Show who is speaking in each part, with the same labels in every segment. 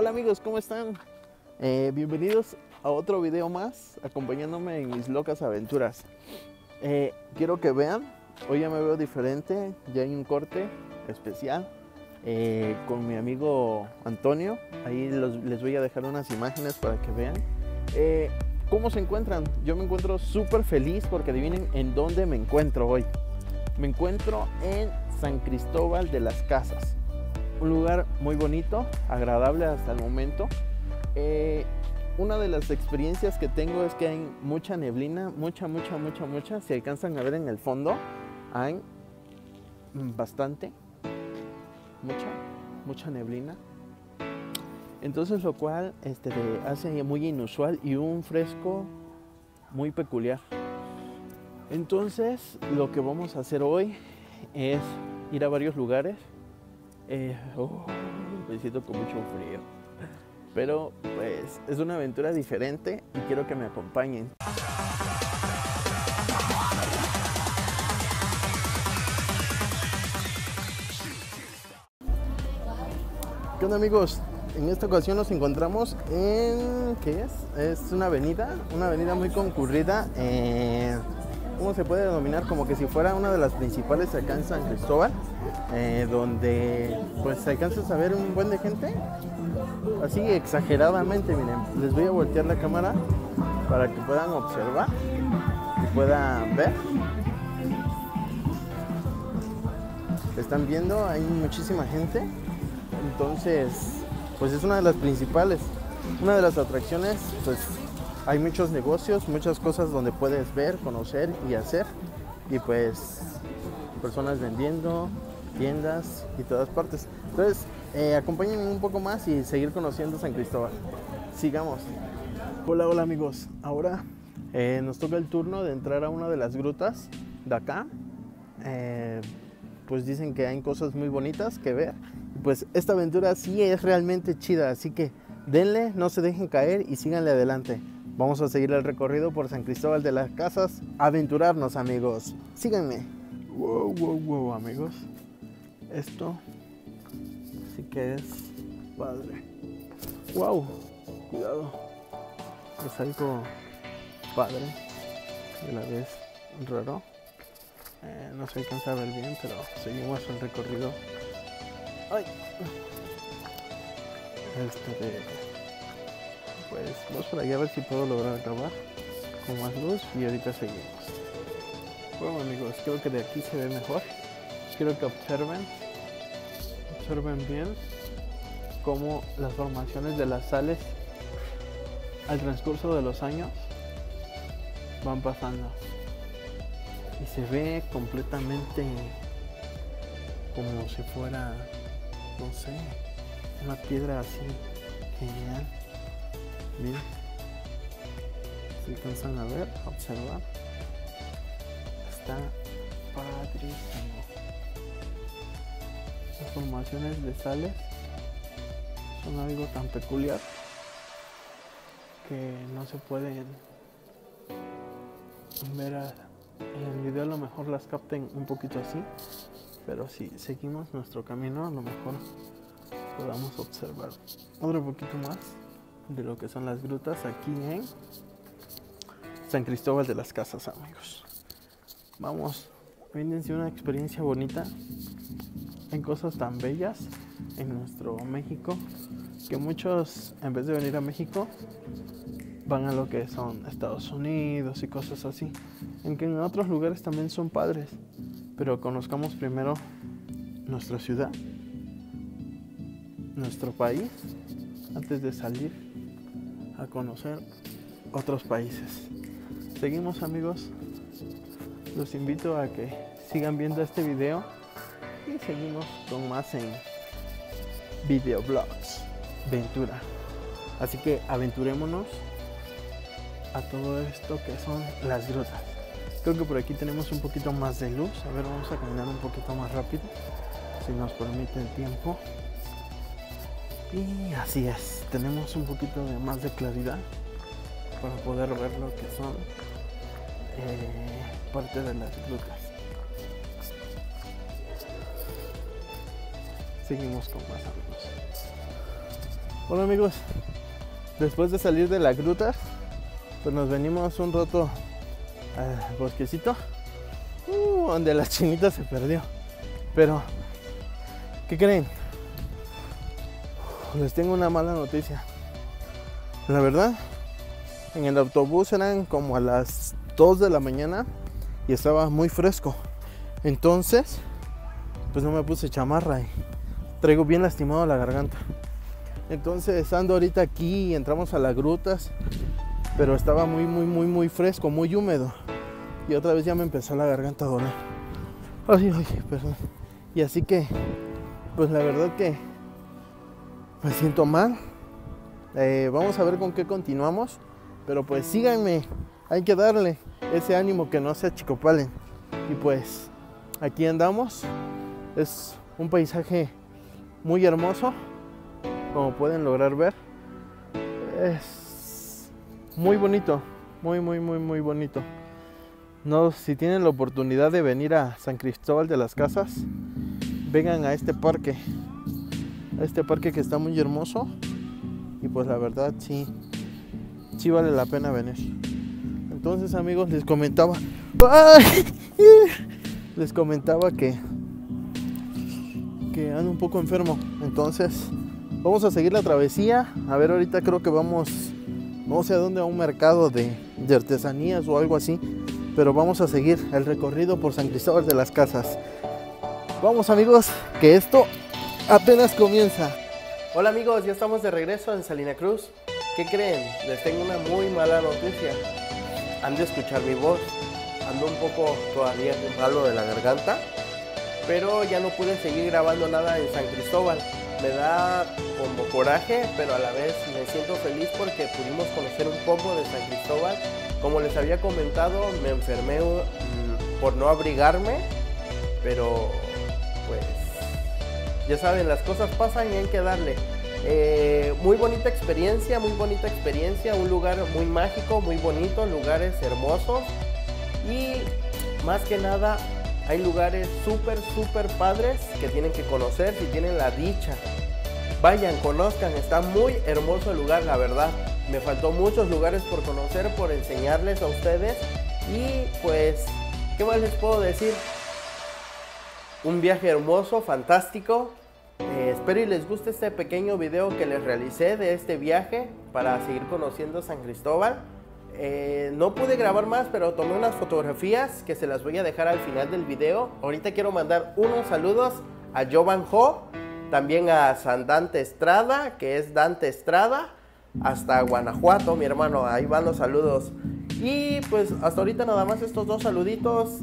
Speaker 1: Hola amigos, ¿cómo están? Eh, bienvenidos a otro video más, acompañándome en mis locas aventuras. Eh, quiero que vean, hoy ya me veo diferente, ya hay un corte especial eh, con mi amigo Antonio. Ahí les voy a dejar unas imágenes para que vean. ¿Cómo se encuentran? Yo me encuentro súper feliz porque adivinen en dónde me encuentro hoy. Me encuentro en San Cristóbal de las Casas. Un lugar muy bonito, agradable hasta el momento. Eh, una de las experiencias que tengo es que hay mucha neblina, mucha, mucha, mucha, mucha. Si alcanzan a ver en el fondo, hay bastante, mucha, mucha neblina. Entonces lo cual este, hace muy inusual y un fresco muy peculiar. Entonces lo que vamos a hacer hoy es ir a varios lugares. Eh, oh, siento con mucho frío. Pero pues es una aventura diferente y quiero que me acompañen. ¿Qué onda amigos? En esta ocasión nos encontramos en... ¿qué es? Es una avenida, una avenida muy concurrida. eh, ¿Cómo se puede denominar? Como que si fuera una de las principales acá en San Cristóbal, eh, donde pues alcanzas a ver un buen de gente. Así exageradamente, miren, les voy a voltear la cámara para que puedan observar y puedan ver. Están viendo, hay muchísima gente. Entonces, pues es una de las principales. Una de las atracciones, pues hay muchos negocios, muchas cosas donde puedes ver, conocer y hacer. Y pues personas vendiendo, tiendas y todas partes. Entonces, eh, acompáñenme un poco más y seguir conociendo San Cristóbal. Sigamos. Hola, hola amigos. Ahora eh, nos toca el turno de entrar a una de las grutas de acá. Eh, pues dicen que hay cosas muy bonitas que ver. Pues esta aventura sí es realmente chida, así que denle, no se dejen caer y síganle adelante. Vamos a seguir el recorrido por San Cristóbal de las Casas, aventurarnos amigos. Síganme. Wow, wow, wow amigos. Esto sí que es padre. Wow, cuidado. Es algo padre a la vez raro. Eh, no se alcanza a ver bien, pero seguimos el recorrido. ¡Ay! Este de. Pues vamos por allá a ver si puedo lograr grabar con más luz y ahorita seguimos. Bueno amigos, creo que de aquí se ve mejor. Quiero que observen, observen bien cómo las formaciones de las sales al transcurso de los años van pasando y se ve completamente como si fuera, no sé, una piedra así genial. Miren, si alcanzan a ver, observar, está padrísimo. Las formaciones de sales son algo tan peculiar que no se pueden ver en el video a lo mejor las capten un poquito así, pero si seguimos nuestro camino a lo mejor podamos observar otro poquito más de lo que son las grutas aquí en San Cristóbal de las Casas, amigos. Vamos, véndense una experiencia bonita en cosas tan bellas en nuestro México que muchos en vez de venir a México van a lo que son Estados Unidos y cosas así. En que en otros lugares también son padres. Pero conozcamos primero nuestra ciudad, nuestro país, antes de salir a conocer otros países. Seguimos amigos. Los invito a que sigan viendo este video y seguimos con más en videoblogs, Ventura. Así que aventurémonos a todo esto que son las grutas. Creo que por aquí tenemos un poquito más de luz. A ver, vamos a caminar un poquito más rápido, si nos permite el tiempo. Y así es, tenemos un poquito de más de claridad para poder ver lo que son eh, parte de las grutas. Seguimos con más amigos. Bueno amigos, después de salir de la gruta, pues nos venimos un rato al bosquecito, uh, donde la chinita se perdió. Pero, ¿qué creen? Les tengo una mala noticia. La verdad, en el autobús eran como a las 2 de la mañana y estaba muy fresco. Entonces, pues no me puse chamarra y traigo bien lastimado la garganta. Entonces ando ahorita aquí y entramos a las grutas, pero estaba muy, muy, muy, muy fresco, muy húmedo. Y otra vez ya me empezó la garganta a doler. Ay, ay, perdón. Y así que, pues la verdad que me siento mal. Eh, vamos a ver con qué continuamos. Pero pues síganme, hay que darle ese ánimo que no se achicopalen. Y pues aquí andamos. Es un paisaje muy hermoso, como pueden lograr ver. Es muy bonito, muy, muy, muy, muy bonito. No, si tienen la oportunidad de venir a San Cristóbal de las Casas, vengan a este parque. A este parque que está muy hermoso. Y pues la verdad sí, sí vale la pena venir. Entonces amigos les comentaba. Les comentaba que que ando un poco enfermo. Entonces, vamos a seguir la travesía. A ver, ahorita creo que vamos, no sé a dónde, a un mercado de, artesanías o algo así. Pero vamos a seguir el recorrido por San Cristóbal de las Casas. Vamos amigos, que esto apenas comienza. Hola amigos, ya estamos de regreso en Salina Cruz. ¿Qué creen? Les tengo una muy mala noticia. Han de escuchar mi voz. Ando un poco todavía malo de la garganta pero ya no pude seguir grabando nada en San Cristóbal. Me da como coraje, pero a la vez me siento feliz porque pudimos conocer un poco de San Cristóbal. Como les había comentado, me enfermé mm, por no abrigarme, pero pues ya saben, las cosas pasan y hay que darle. Eh, muy bonita experiencia, muy bonita experiencia, un lugar muy mágico, muy bonito, lugares hermosos y más que nada hay lugares súper, súper padres que tienen que conocer si tienen la dicha. Vayan, conozcan, está muy hermoso el lugar, la verdad. Me faltó muchos lugares por conocer, por enseñarles a ustedes. Y pues, ¿qué más les puedo decir? Un viaje hermoso, fantástico. Eh, espero y les guste este pequeño video que les realicé de este viaje para seguir conociendo San Cristóbal. Eh, no pude grabar más, pero tomé unas fotografías que se las voy a dejar al final del video. Ahorita quiero mandar unos saludos a Jovan Ho, también a San Dante Estrada, que es Dante Estrada, hasta Guanajuato, mi hermano. Ahí van los saludos. Y pues hasta ahorita nada más estos dos saluditos.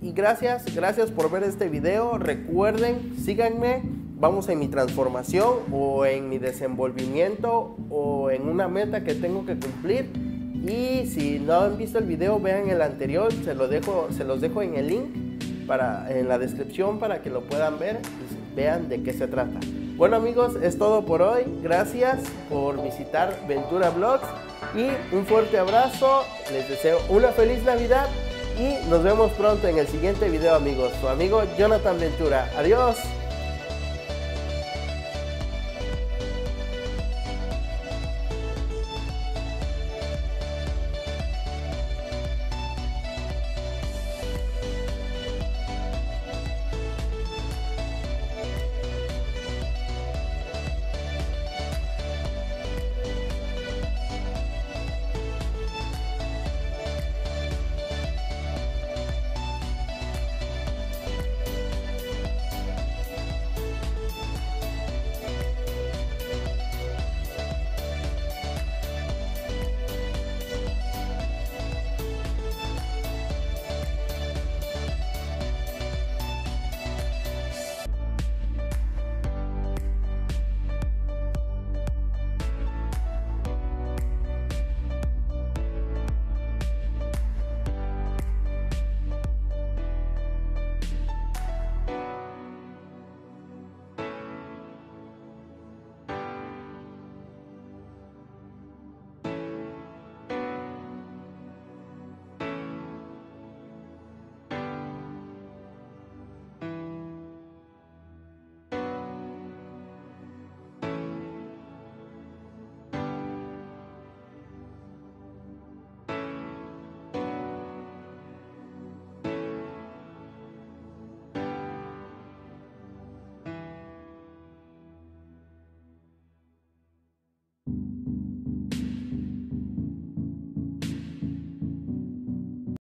Speaker 1: Y gracias, gracias por ver este video. Recuerden, síganme. Vamos en mi transformación o en mi desenvolvimiento o en una meta que tengo que cumplir y si no han visto el video, vean el anterior, se, lo dejo, se los dejo en el link para, en la descripción para que lo puedan ver y vean de qué se trata. Bueno amigos, es todo por hoy. Gracias por visitar Ventura Vlogs y un fuerte abrazo. Les deseo una feliz Navidad y nos vemos pronto en el siguiente video amigos. Su amigo Jonathan Ventura. Adiós.